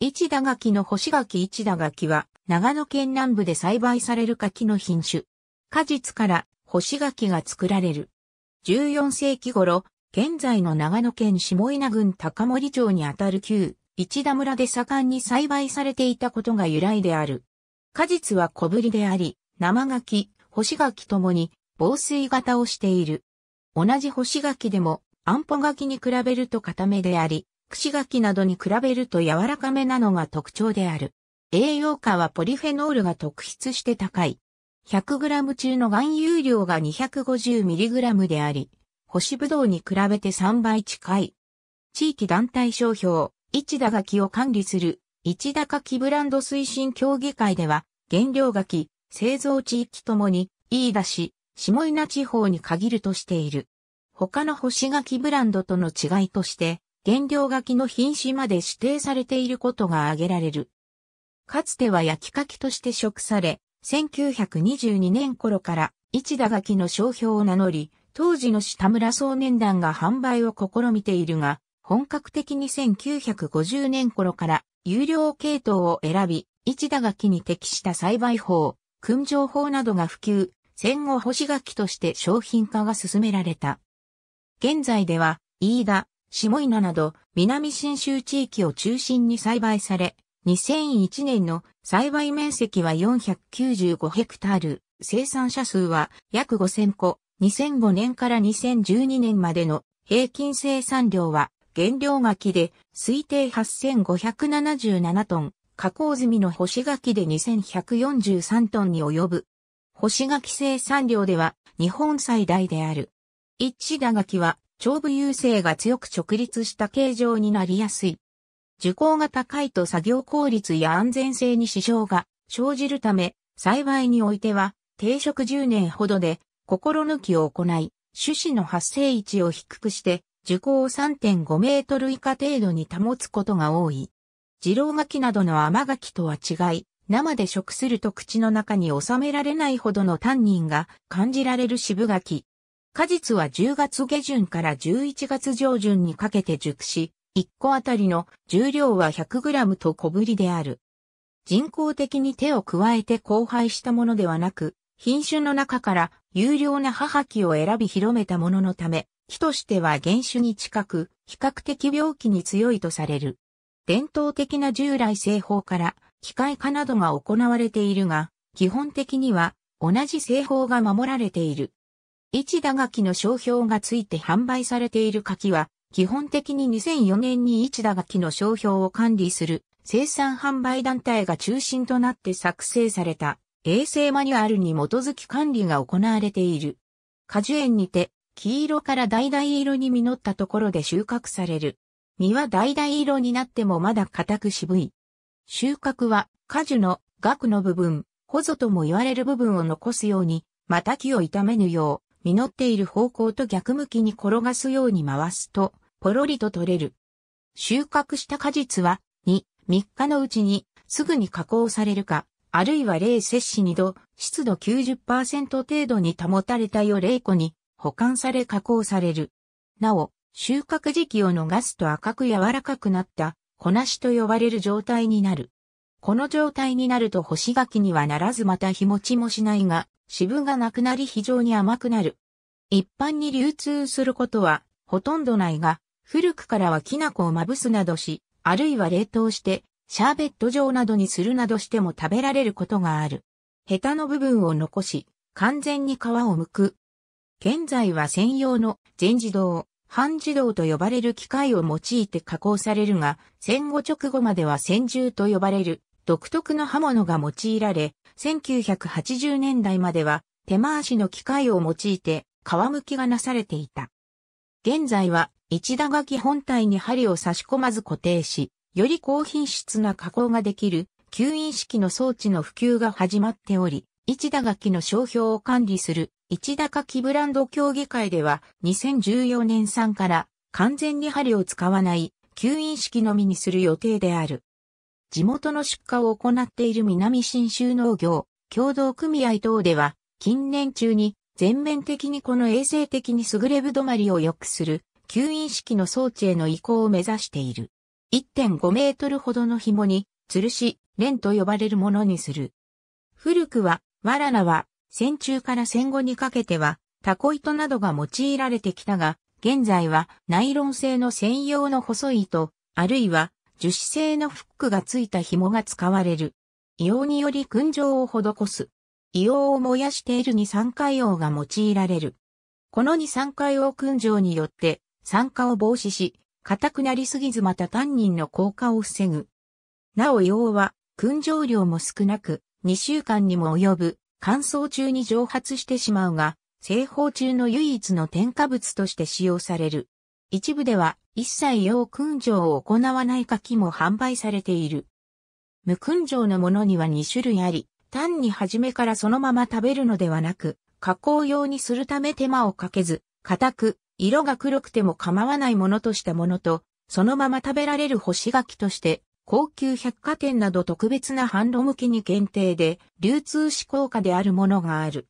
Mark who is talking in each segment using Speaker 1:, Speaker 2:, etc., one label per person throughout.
Speaker 1: 市田柿の干し柿市田柿は長野県南部で栽培される柿の品種。果実から干し柿が作られる。14世紀頃、現在の長野県下稲郡高森町にあたる旧市田村で盛んに栽培されていたことが由来である。果実は小ぶりであり、生柿、干し柿ともに防水型をしている。同じ干し柿でも、あんぽ柿に比べると固めであり、串柿などに比べると柔らかめなのが特徴である。栄養価はポリフェノールが特筆して高い。100g 中の含有量が 250mg であり、干しぶどうに比べて3倍近い。地域団体商標、市田柿を管理する、市田柿ブランド推進協議会では、原料柿、製造地域ともに、飯田市、下稲地方に限るとしている。他の干し柿ブランドとの違いとして、原料柿の品種まで指定されていることが挙げられる。かつては焼き柿として食され、1922年頃から市田柿の商標を名乗り、当時の下村総年団が販売を試みているが、本格的に1950年頃から有料系統を選び、市田柿に適した栽培法、訓情法などが普及、戦後干し柿として商品化が進められた。現在では、飯田、下稲など南信州地域を中心に栽培され、2001年の栽培面積は495ヘクタール、生産者数は約5000個、2005年から2012年までの平均生産量は原料柿で推定8577トン、加工済みの干し柿で2143トンに及ぶ。干し柿生産量では日本最大である。一打柿は長部優勢が強く直立した形状になりやすい。受講が高いと作業効率や安全性に支障が生じるため、栽培においては定食10年ほどで心抜きを行い、種子の発生位置を低くして、受講を3.5メートル以下程度に保つことが多い。二郎柿などの甘柿とは違い、生で食すると口の中に収められないほどのタンニンが感じられる渋柿。果実は10月下旬から11月上旬にかけて熟し、1個あたりの重量は 100g と小ぶりである。人工的に手を加えて交配したものではなく、品種の中から有料な母木を選び広めたもののため、木としては原種に近く、比較的病気に強いとされる。伝統的な従来製法から機械化などが行われているが、基本的には同じ製法が守られている。一打柿の商標がついて販売されている柿は、基本的に2004年に一打柿の商標を管理する生産販売団体が中心となって作成された衛生マニュアルに基づき管理が行われている。果樹園にて黄色から橙色に実ったところで収穫される。実は橙色になってもまだ硬く渋い。収穫は果樹の額の部分、ほぞとも言われる部分を残すように、また木を傷めぬよう、実っている方向と逆向きに転がすように回すと、ポロリと取れる。収穫した果実は、2、3日のうちに、すぐに加工されるか、あるいは冷摂氏2度、湿度90%程度に保たれたよ冷庫に保管され加工される。なお、収穫時期を逃すと赤く柔らかくなった粉しと呼ばれる状態になる。この状態になると干し柿にはならずまた日持ちもしないが、渋がなくなり非常に甘くなる。一般に流通することはほとんどないが、古くからはきな粉をまぶすなどし、あるいは冷凍して、シャーベット状などにするなどしても食べられることがある。ヘタの部分を残し、完全に皮を剥く。現在は専用の全自動、半自動と呼ばれる機械を用いて加工されるが、戦後直後までは戦銃と呼ばれる独特の刃物が用いられ、1980年代までは手回しの機械を用いて皮むきがなされていた。現在は一打書き本体に針を差し込まず固定し、より高品質な加工ができる吸引式の装置の普及が始まっており、一打書きの商標を管理する一打書きブランド協議会では2014年産から完全に針を使わない吸引式のみにする予定である。地元の出荷を行っている南信州農業協同組合等では、近年中に全面的にこの衛生的に優れぶどまりを良くする吸引式の装置への移行を目指している。1.5メートルほどの紐に、吊るし、連と呼ばれるものにする。古くは、わらなは、戦中から戦後にかけては、タコ糸などが用いられてきたが、現在はナイロン製の専用の細い糸、あるいは樹脂製のフックがついた紐が使われる。硫黄により燻蒸を施す。硫黄を燃やしている二酸化硫黄が用いられる。この二酸化硫黄燻蒸によって酸化を防止し、硬くなりすぎずまたタンニンの効果を防ぐ。なお硫黄は燻蒸量も少なく、2週間にも及ぶ乾燥中に蒸発してしまうが、製法中の唯一の添加物として使用される。一部では一切用燻蒸を行わない柿も販売されている。無燻蒸のものには2種類あり、単に初めからそのまま食べるのではなく、加工用にするため手間をかけず、硬く、色が黒くても構わないものとしたものと、そのまま食べられる干し柿として、高級百貨店など特別な販路向けに限定で、流通志向下であるものがある。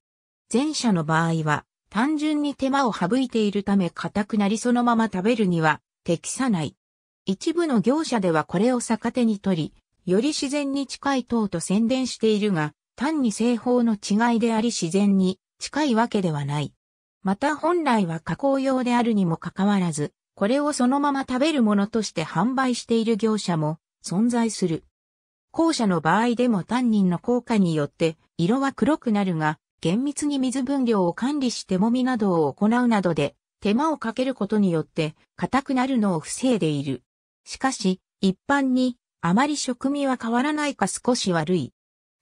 Speaker 1: 前者の場合は、単純に手間を省いているため硬くなりそのまま食べるには適さない。一部の業者ではこれを逆手に取り、より自然に近い等と宣伝しているが、単に製法の違いであり自然に近いわけではない。また本来は加工用であるにもかかわらず、これをそのまま食べるものとして販売している業者も存在する。後者の場合でもタンニンの効果によって色は黒くなるが、厳密に水分量を管理してもみなどを行うなどで、手間をかけることによって硬くなるのを防いでいる。しかし、一般にあまり食味は変わらないか少し悪い。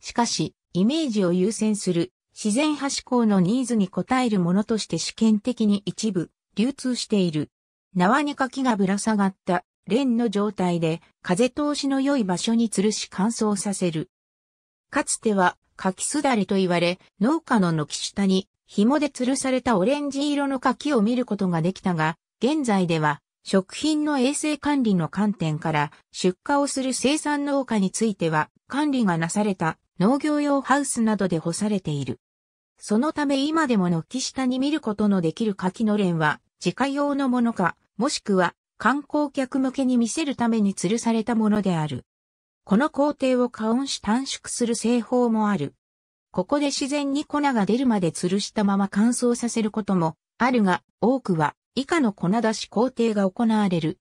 Speaker 1: しかし、イメージを優先する自然派志向のニーズに応えるものとして試験的に一部流通している。縄に柿がぶら下がった連の状態で風通しの良い場所に吊るし乾燥させる。かつては柿すだれと言われ、農家の軒下に紐で吊るされたオレンジ色の柿を見ることができたが、現在では食品の衛生管理の観点から出荷をする生産農家については管理がなされた農業用ハウスなどで干されている。そのため今でも軒下に見ることのできる柿の連は自家用のものか、もしくは観光客向けに見せるために吊るされたものである。この工程を加温し短縮する製法もある。ここで自然に粉が出るまで吊るしたまま乾燥させることもあるが、多くは以下の粉出し工程が行われる。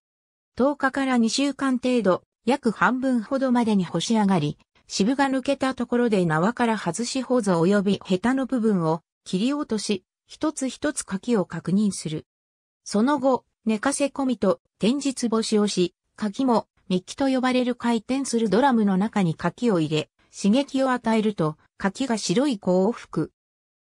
Speaker 1: 10日から2週間程度、約半分ほどまでに干し上がり、渋が抜けたところで縄から外しほぞ及びヘタの部分を切り落とし、一つ一つ柿を確認する。その後、寝かせ込みと天日干しをし、柿もミッキと呼ばれる回転するドラムの中に柿を入れ、刺激を与えると、柿が白い粉を吹く。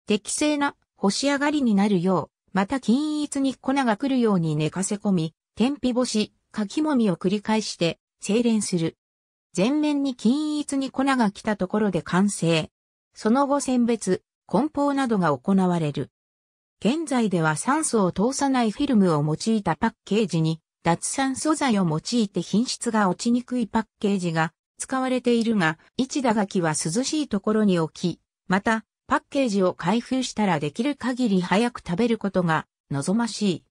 Speaker 1: 適正な干し上がりになるよう、また均一に粉が来るように寝かせ込み、天日干し、柿もみを繰り返して精錬する。全面に均一に粉が来たところで完成。その後選別、梱包などが行われる。現在では酸素を通さないフィルムを用いたパッケージに脱酸素剤を用いて品質が落ちにくいパッケージが使われているが、一打書きは涼しいところに置き、また、パッケージを開封したらできる限り早く食べることが望ましい。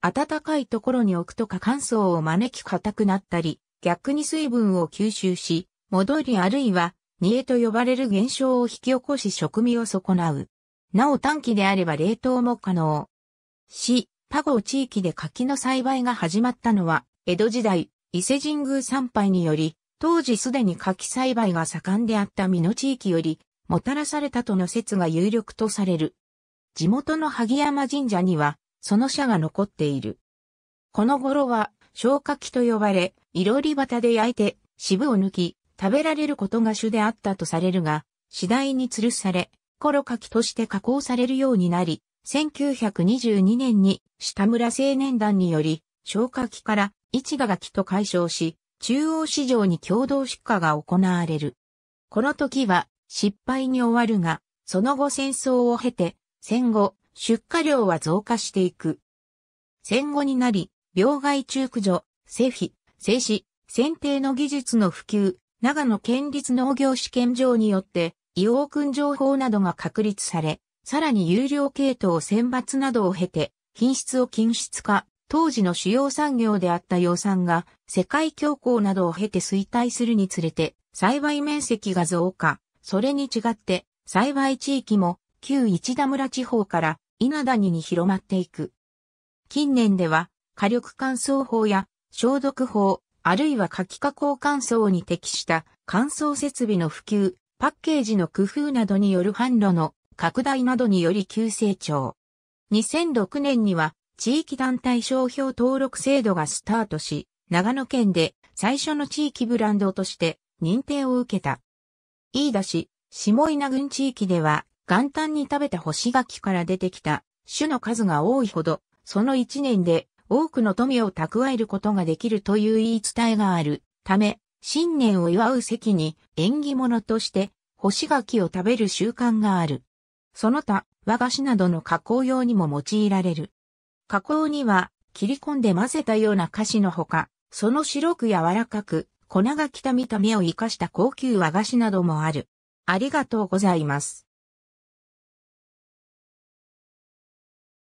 Speaker 1: 暖かいところに置くと過乾燥を招き硬くなったり、逆に水分を吸収し、戻りあるいは、煮えと呼ばれる現象を引き起こし食味を損なう。なお短期であれば冷凍も可能。し、パゴ地域で柿の栽培が始まったのは、江戸時代、伊勢神宮参拝により、当時すでに柿栽培が盛んであった美濃地域より、もたらされたとの説が有力とされる。地元の萩山神社には、その社が残っている。この頃は、消火器と呼ばれ、いろり旗で焼いて、渋を抜き、食べられることが主であったとされるが、次第に吊るされ、コロカキとして加工されるようになり、1922年に下村青年団により消火器から市賀垣と解消し、中央市場に共同出荷が行われる。この時は失敗に終わるが、その後戦争を経て、戦後、出荷量は増加していく。戦後になり、病害虫駆除、製費、製紙、選定の技術の普及、長野県立農業試験場によって、硫黄訓情報などが確立され、さらに有料系統選抜などを経て、品質を均質化、当時の主要産業であった養蚕が世界恐慌などを経て衰退するにつれて栽培面積が増加。それに違って栽培地域も旧市田村地方から稲谷に広まっていく。近年では火力乾燥法や消毒法、あるいは夏季加工乾燥に適した乾燥設備の普及、パッケージの工夫などによる販路の拡大などにより急成長。2006年には地域団体商標登録制度がスタートし、長野県で最初の地域ブランドとして認定を受けた。飯田市、下稲郡地域では元旦に食べた干し柿から出てきた種の数が多いほど、その一年で多くの富を蓄えることができるという言い伝えがあるため、新年を祝う席に縁起物として干し柿を食べる習慣がある。その他、和菓子などの加工用にも用いられる。加工には、切り込んで混ぜたような菓子のほか、その白く柔らかく、粉が来た見た目を生かした高級和菓子などもある。ありがとうございます。